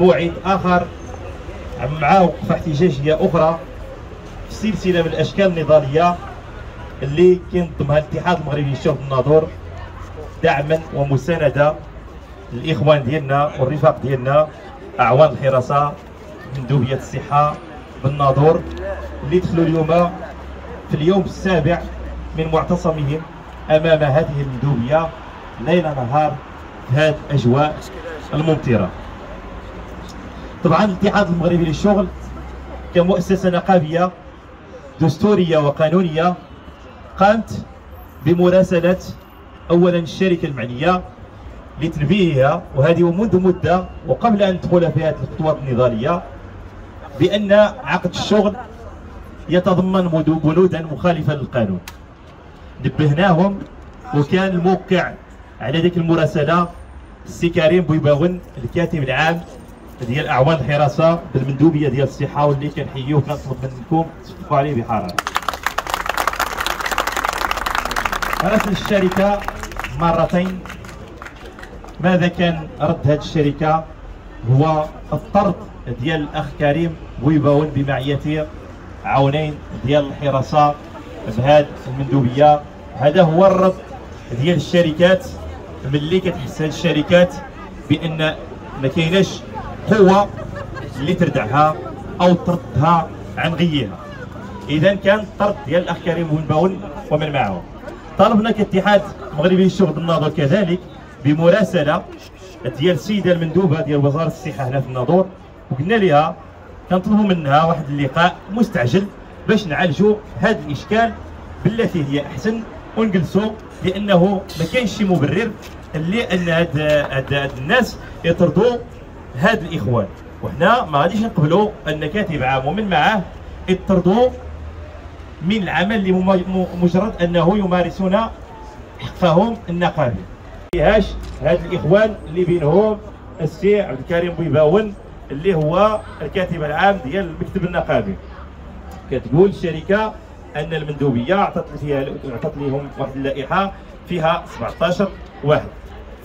موعد آخر مع وقفة احتجاجيه أخرى في سلسلة من الأشكال النضالية اللي كينظمها الاتحاد المغربي للشغل الناظور دعما ومساندة للإخوان ديالنا والرفاق ديالنا أعوان الحراسة مندوبية الصحة بالناظور اللي دخلوا اليوم في اليوم السابع من معتصمهم أمام هذه المندوبية. ليل نهار في هذه الاجواء الممطرة. طبعا الاتحاد المغربي للشغل كمؤسسة نقابية دستورية وقانونية قامت بمراسلة اولا الشركة المعنية لتنبيهها وهذه منذ مدة وقبل أن تدخل في هذه الخطوات النضالية بأن عقد الشغل يتضمن بنودا مخالفه للقانون. نبهناهم وكان الموقع على ذيك المراسلة السي كريم بويباون الكاتب العام ديال أعوان الحراسة بالمندوبية ديال الصحه واللي كنحييه وكنطلب منكم تصفقوا عليه بحراره راسل الشركة مرتين. ماذا كان رد هذه الشركة؟ هو الطرد ديال الأخ كريم بويباون بمعية عونين ديال الحراسة بهذه المندوبية. هذا هو الرد ديال الشركات ملي كتحس هذه الشركات بأن ما كايناش قوة اللي تردعها أو تردها عن غيها. اذا كان الطرد ديال الأخ كريم بن باون ومن معه. طالبنا كاتحاد مغربي للشغل بالناظور كذلك بمراسلة ديال السيدة المندوبة ديال وزارة الصحة هنا في الناظور. وقلنا لها كنطلبوا منها واحد اللقاء مستعجل باش نعالجوا هذا الإشكال بالتي هي أحسن ونجلسوا لأنه ما كاينش شي مبرر اللي أن هاد هاد الناس يطردوا هاد الإخوان. وحنا ما غاديش نقبلوا أن كاتب عام ومن معاه يطردوا من العمل لمجرد أنه يمارسون حقهم النقابي. فيهاش هاد الإخوان اللي بينهم السي عبد الكريم بويباون اللي هو الكاتب العام ديال المكتب النقابي. كتقول الشركة أن المندوبية عطت فيها عطت لهم واحد اللائحة فيها 17 واحد.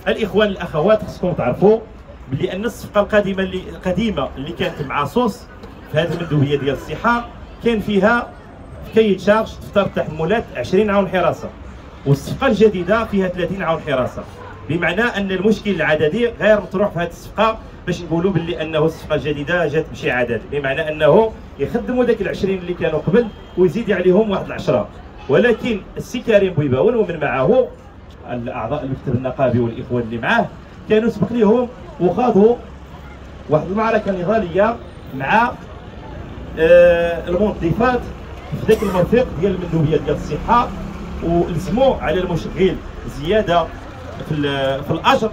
الإخوان الأخوات خصكم تعرفوا بلي أن الصفقة القديمه اللي القديمة اللي كانت مع صوص في هذه المندوبية ديال الصحة كان فيها في cahier des charges دفتر التحملات 20 عون حراسة والصفقة الجديدة فيها 30 عون حراسة. بمعنى أن المشكل العددي غير مطروح في هذه الصفقة باش نقولوا باللي أنه الصفقة الجديدة جات بشي عدد. بمعنى أنه يخدموا ذاك ال 20 اللي كانوا قبل ويزيد عليهم واحد العشرة. ولكن السي كريم بويباون ومن معه الأعضاء المكتب النقابي والإخوان اللي معاه كانوا سبق لهم وخاضوا واحد المعركة نضاليه مع آه في ذاك المرفق ديال المندوبية ديال الصحة ولزموا على المشغل زيادة في, في الأجر.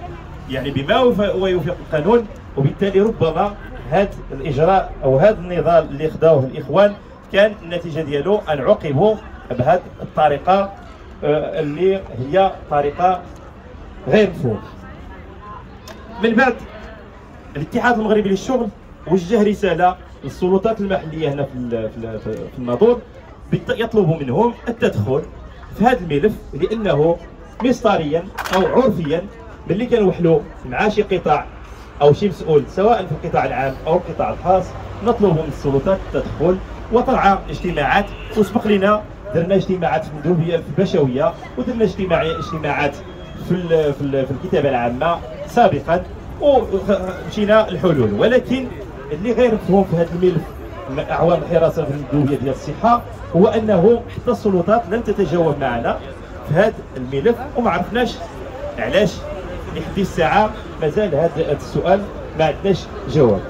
يعني بما هو يوافق القانون وبالتالي ربما هذا الإجراء أو هذا النضال اللي خداوه الإخوان كان النتيجة ديالو أن عوقبوا بهذه الطريقة آه، اللي هي طريقة غير مفهومة. من بعد الاتحاد المغربي للشغل وجه رسالة للسلطات المحلية هنا في في الناظور يطلب منهم التدخل في هذا الملف لأنه مسطريا أو عرفيا ملي كنوحلوا مع شي قطاع أو شي مسؤول سواء في القطاع العام أو القطاع الخاص. نطلب من السلطات التدخل وطرع اجتماعات. وسبق لنا درنا اجتماعات في مندوبيه في البشوية ودرنا اجتماعات اجتماعات في في, في الكتابة العامة سابقا ومشينا الحلول. ولكن اللي غير مفهوم في هذا الملف اعوان الحراسة في المندوبيه ديال الصحة هو أنه حتى السلطات لم تتجاوب معنا. في هذا الملف وما عرفناش علاش لحد الساعة مازال هذا السؤال ما عندناش جواب.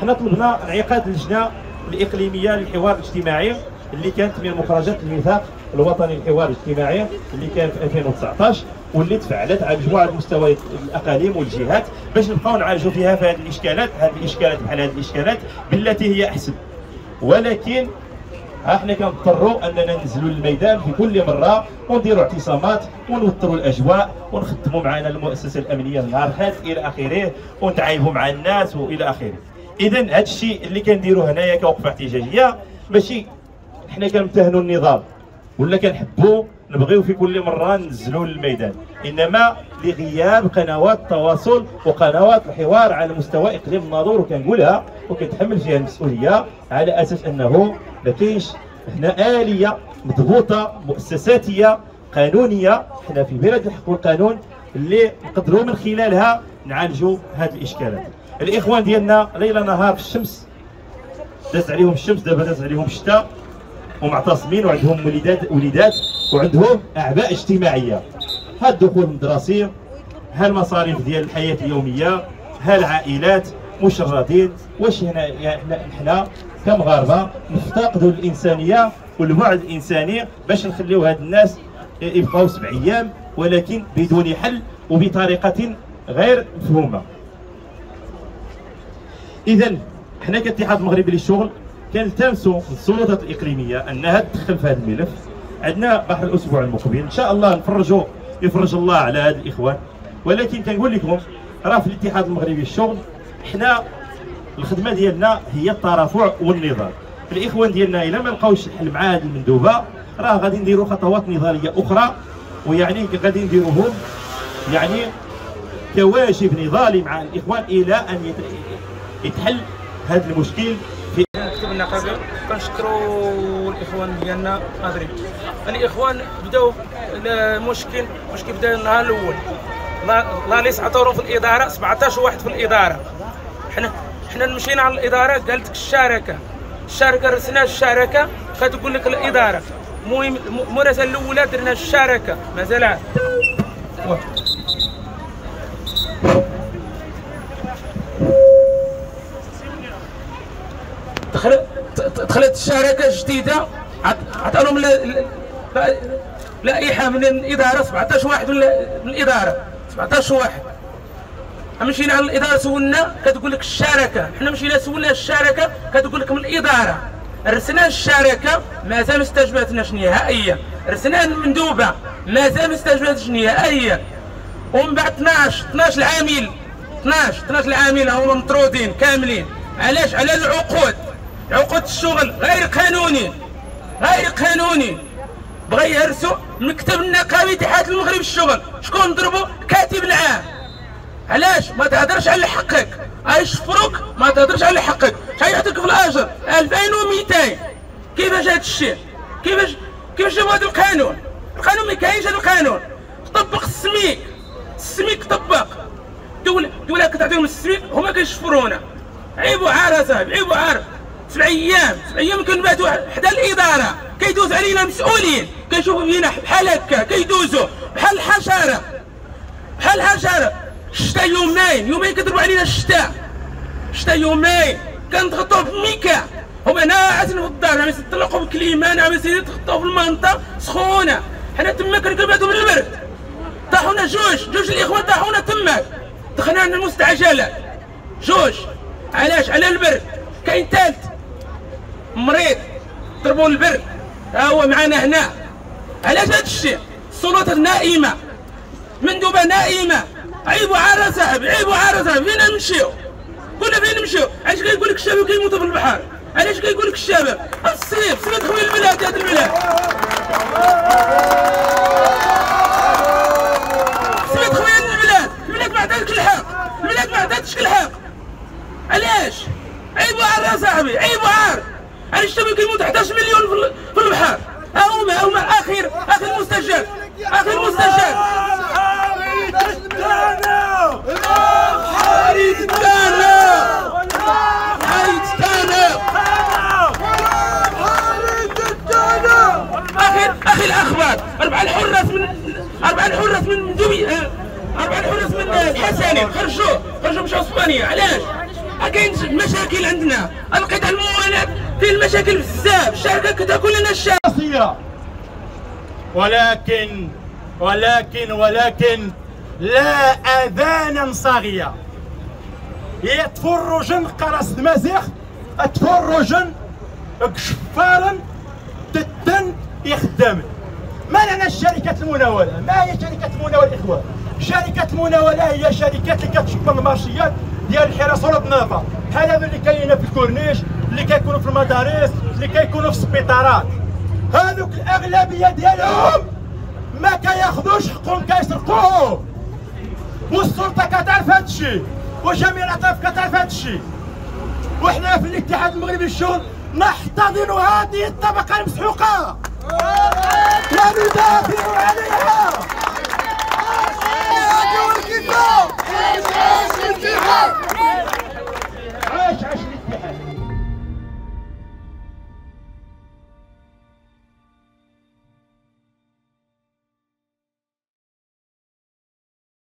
حنا طلبنا انعقاد اللجنة الإقليمية للحوار الاجتماعي اللي كانت من مخرجات الميثاق الوطني للحوار الاجتماعي اللي كان في 2019 واللي تفعلت على مجموعه مستويات الأقاليم والجهات باش نبقاو نعالجوا فيها في هذه الإشكالات هذه الإشكالات بحال هذه الإشكالات بالتي هي أحسن. ولكن إحنا كنضطروا اننا ننزلوا للميدان في كل مرة ونديروا اعتصامات ونوتروا الأجواء ونخدموا معنا المؤسسة الأمنية النهار حاد إلى آخره ونتعايبوا مع الناس وإلى آخره. اذا هذا الشيء اللي كنديروه هنايا كوقفة احتجاجية ماشي حنا كنمتهنوا النظام ولا كنحبوا نبغيو في كل مرة ننزلوا للميدان. إنما لغياب قنوات التواصل وقنوات الحوار على مستوى إقليم الناظور وكنقولها وكنتحمل فيها المسؤولية على أساس أنه ما كاينش هنا آلية مضبوطة مؤسساتية قانونية. حنا في بلاد الحق والقانون اللي نقدروا من خلالها نعالجوا هذه الإشكالات. الإخوان ديالنا ليل نهار في الشمس داز عليهم الشمس دابا داز عليهم الشتاء. ومعتصمين وعندهم وليدات وليدات وعندهم أعباء اجتماعية. ها الدخول المدرسي ها المصاريف ديال الحياة اليومية ها العائلات مشردين. واش هنا إحنا حنا كمغاربة نفتقدوا الإنسانية والبعد الإنساني باش نخليو هاد الناس يبقاو سبع أيام ولكن بدون حل وبطريقة غير مفهومة. اذا حنا كاتحاد مغربي للشغل كنلتمسوا السلطات الإقليمية أنها تدخل في هذا الملف. عندنا بحر الأسبوع المقبل. إن شاء الله نفرجوا يفرج الله على هاد الإخوان. ولكن كنقول لكم راه في الاتحاد المغربي للشغل حنا الخدمة ديالنا هي الترافع والنضال. الإخوان ديالنا إلا ما لقاوش الحل مع هذه المندوبة راه غادي نديروا خطوات نضالية أخرى. ويعني غادي نديروهم يعني كواجب نضالي مع الإخوان إلى أن يتحل هذا المشكل. النقابه كنشكروا الإخوان ديالنا. حاضرين الاخوان بداو المشكل المشكل بدا النهار الأول. لا ليس عطاو في الإدارة. 17 واحد في الإدارة. حنا حنا مشينا على الإدارة. قالت لك الشركة الشركة رسنا الشركة كتقول لك الإدارة. المهم المراسله الأولى درنا الشركة مازال عاد. دخلت الشركة جديده عطا لهم لائحة من الإدارة 17 واحد من الإدارة 17 واحد. مشينا على الإدارة سولنا كتقول لك الشركة. حنا مشينا سولنا الشركة كتقول لك من الإدارة. رسنا الشركة مازال ما استجابتناش نهائيا رسنا المندوبة مازال ما استجابتش نهائيا ومن بعد 12 12 العامل. 12 12 العامل هما مطرودين كاملين. علاش؟ على العقود. عقود الشغل غير قانوني غير قانوني. بغى يهرسوا مكتب النقابي اتحاد المغرب الشغل. شكون ضربوا كاتب العام. علاش؟ ما تهدرش على حقك. يشفروك ما تهدرش على حقك. شحال يعطيك في الأجر؟ 2200 كيفاش هذا الشيء؟ كيفاش كيفاش جابوا هذا القانون؟ القانون ما كاينش هذا القانون. طبق السميك. السميك طبق. دولة دولة كتعطيهم السميك هما كيشفرونا. عيب وعار اصاحبي عيب وعار سبع أيام سبع أيام كنباتوا حدا الإدارة كيدوز علينا مسؤولين كيشوفوا فينا بحال هكا كيدوزوا بحال الحشرة بحال الحشرة. الشتاء يومين يومين كضربوا علينا الشتاء الشتاء يومين كنضغطوا في ميكا هما ناعسين في الدار عم يطلقوا بالكليمان عم يتغطوا في المنطقة. سخونة. حنا تما كنباتوا من البرد. طاحونا جوج جوج الإخوان طاحونا تما. دخلنا عند المستعجلات جوج. علاش؟ على البرد. كاين ثالث مريض ضربوا البرد ها هو معنا هنا. علاش هذا الشيء السلطات نائمة. مندوبه نائمة. عيب وعار صاحبي عيب وعار صاحبي فين نمشيو؟ قلنا فين نمشيو؟ علاش كيقول لك الشباب كيموتوا في البحر؟ علاش كيقول لك الشباب؟ الصيف سمعت خويا البلاد هذا البلاد. سمعت خويا البلاد. البلاد ما عندهاش الحق. البلاد ما عندهاش الحق. علاش؟ عيب وعار صاحبي عيب علاش الشباب كيموت 11 مليون في البحر. هما هما اخر آخر مستجاب آخر أربع الحراس من الحراس من أربع الحراس من الحسني خرجوا. خرجوا مشاو إسبانيا. علاش؟ كاين مشاكل عندنا. القطع الموالاه فيه المشاكل بزاف. الشركة كتاكل لنا الشارع ولكن ولكن ولكن لا آذانا صاغية. يتفرجن قرص مزيخ تفرجن شفارا تتن يخدم ما لنا الشركات المناولة؟ ما هي شركة المناولة الإخوان شركة مناوله هي شركات اللي كتشوف المارشيات ديال الحراسه والطنافه بحال هذو اللي كاينة في الكورنيش اللي كيكونوا في المدارس اللي كيكونوا في السبيطارات. هذوك الأغلبية ديالهم ما كياخذوش حقهم كيسرقوهم. والسلطة كتعرف هذا الشيء وجميع الأطراف كتعرف هذا الشيء. وحنا في الاتحاد المغربي للشغل نحتضن هذه الطبقة المسحوقة. وندافع عليها.